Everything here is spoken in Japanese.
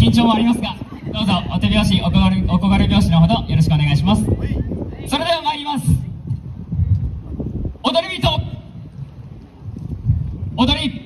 緊張もありますがどうぞお手拍子お心お心拍子のほどよろしくお願いします。それでは参ります。踊り人。踊り。